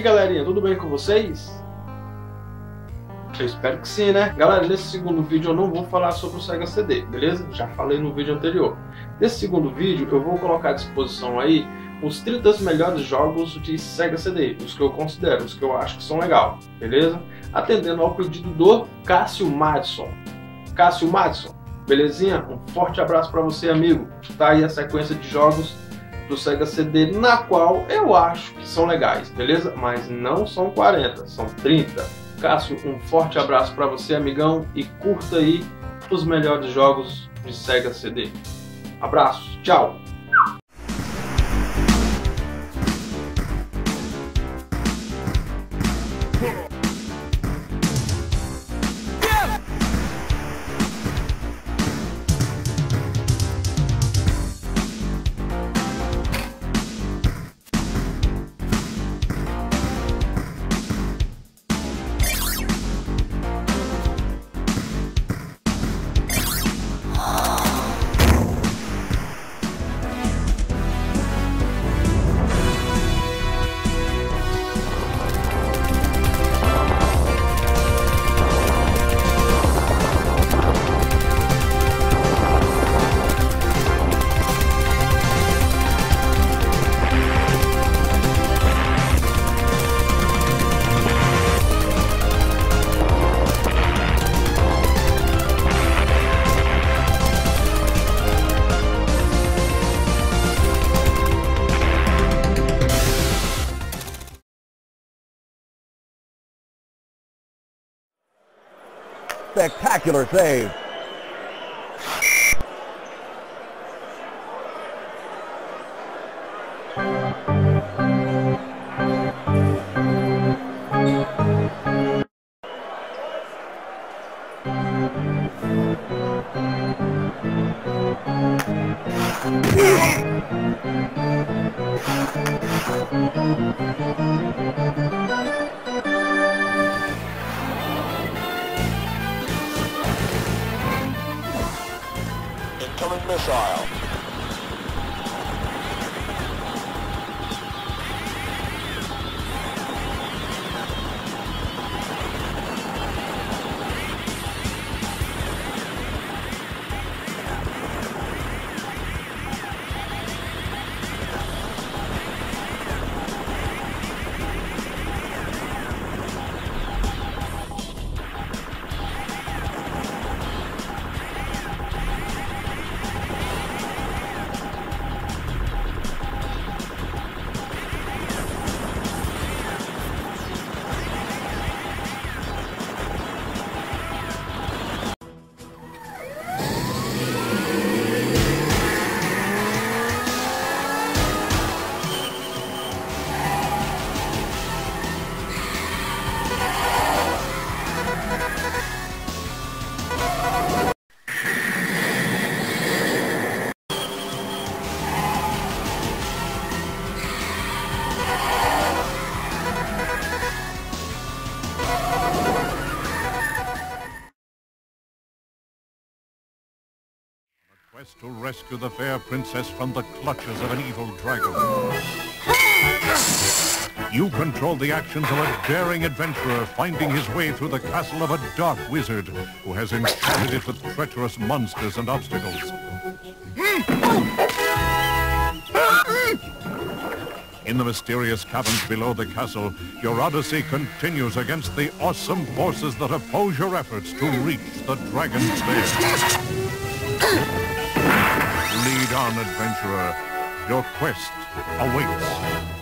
aí, galerinha, tudo bem com vocês? Eu espero que sim, né? Galera, nesse segundo vídeo eu não vou falar sobre o Sega CD, beleza? Já falei no vídeo anterior. Nesse segundo vídeo eu vou colocar à disposição aí os 30 melhores jogos de Sega CD, os que eu considero, os que eu acho que são legal, beleza? Atendendo ao pedido do Cássio Madison. Cássio Madison, belezinha? Um forte abraço para você, amigo. Tá aí a sequência de jogos do Sega CD, na qual eu acho que são legais, beleza? Mas não são 40, são 30. Cássio, um forte abraço para você, amigão, e curta aí os melhores jogos de Sega CD. Abraço, tchau! Spectacular save. Quest to rescue the fair princess from the clutches of an evil dragon. You control the actions of a daring adventurer finding his way through the castle of a dark wizard who has enchanted it with treacherous monsters and obstacles. In the mysterious caverns below the castle, your odyssey continues against the awesome forces that oppose your efforts to reach the dragon's lair. On, adventurer. Your quest awaits.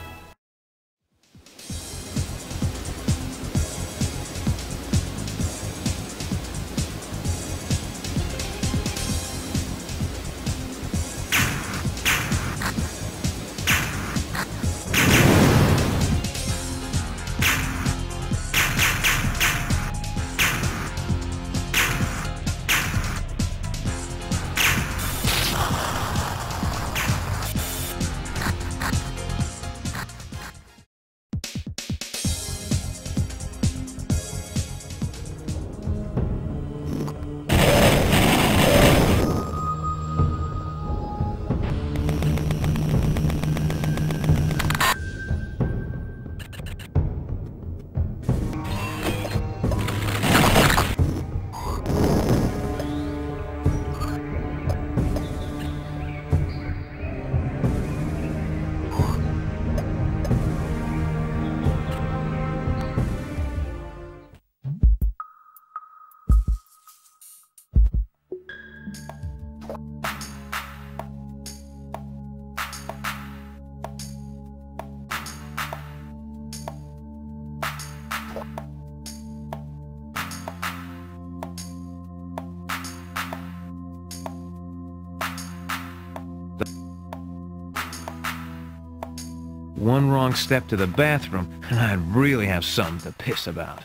One wrong step to the bathroom, and I'd really have something to piss about.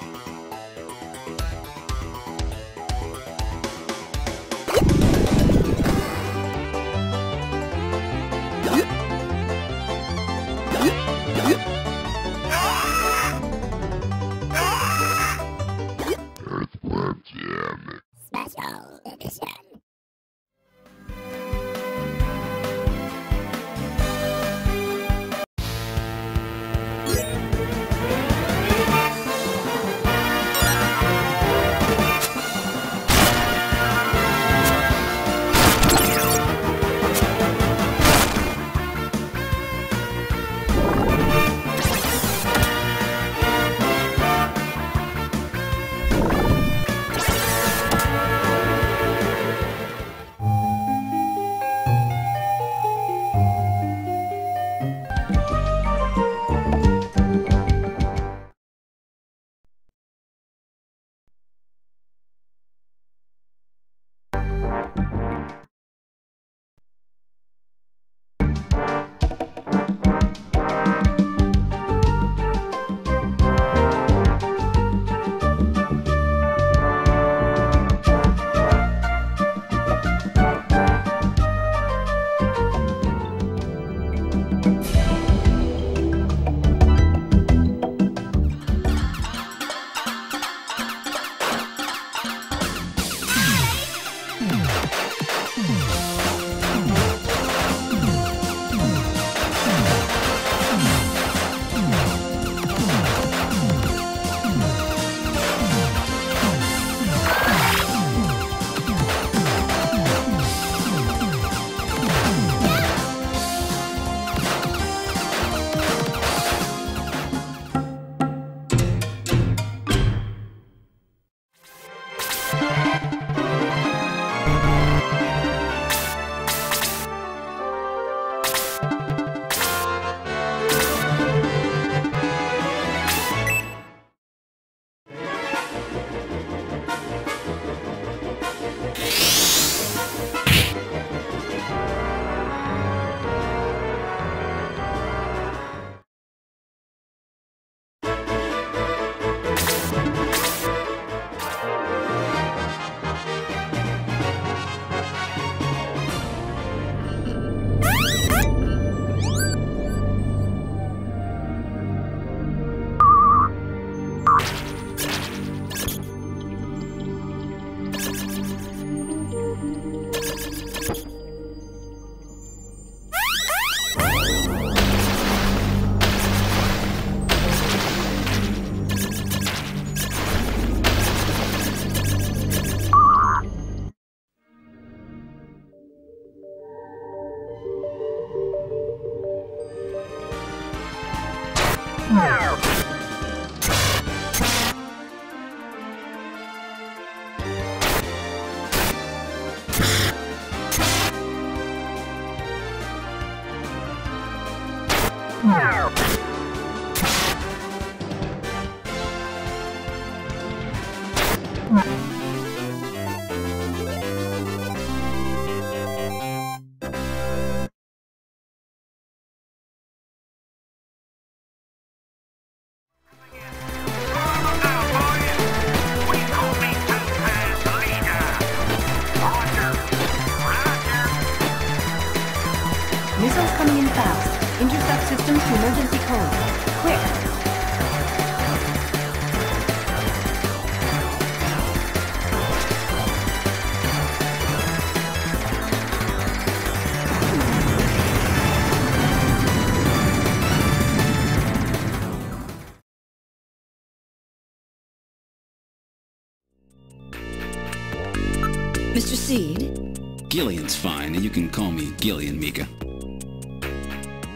Mr. Seed? Gillian's fine, and you can call me Gillian, Mika.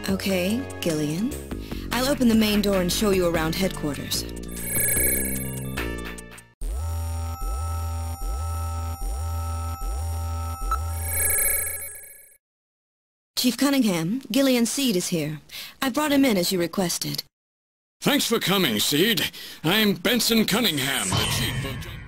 Okay, Gillian. I'll open the main door and show you around headquarters. Chief Cunningham, Gillian Seed is here. I brought him in as you requested. Thanks for coming, Seed. I'm Benson Cunningham, the chief of...